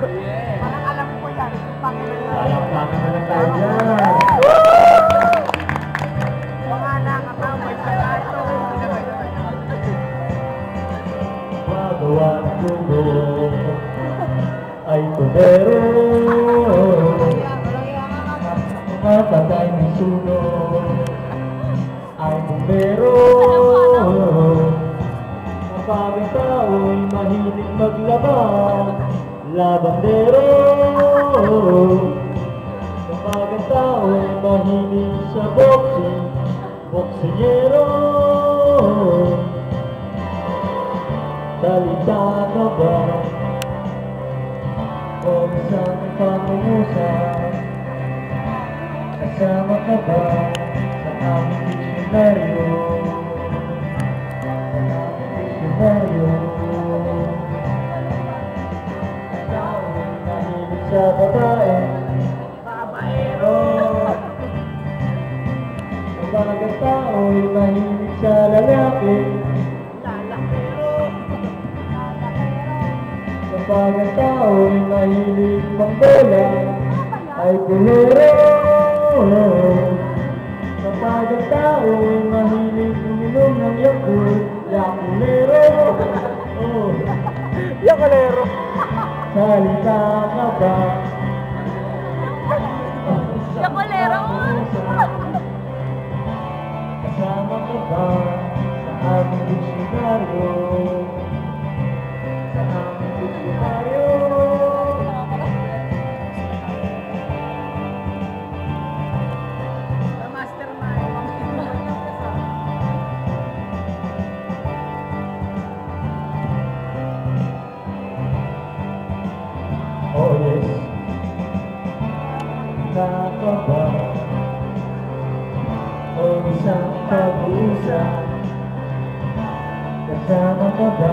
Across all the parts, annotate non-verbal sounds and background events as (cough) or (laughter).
Parang alam ko yan. Panginoon. Palakpakan na lang tayo dyan. Mga nakakaw, may pagkato. Magawa tubo ay tudero. Mapatay ng sunog ay bumbero. Ang tao'y mahilig maglabang labandero. Kapag ang tao'y mahilig sa boxing, boksingero. Salita ka ba o isang pangungusap? Kasama ka ba sa aming diksyonaryo? Sa babae Babaero Kapag ang tao'y mahilig sa lalaki Kapag ang tao'y mahilig mangbola ay bulero Kapag ang tao'y mahilig uminom ng Yakult, Yakulero oh, Yakalero. Salita Nakaba O isang pag-uusap? Kasama ka ba?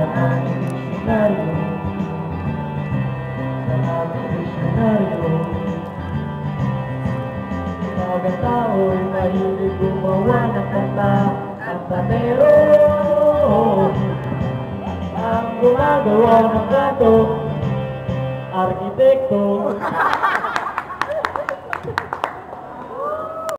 Sa aming diksyonaryo? Sa aming diksyonaryo Pag ang tao'y mahilig gumawa ng kanta At tanero Ang gumagawa ng gato Arkitekto (laughs)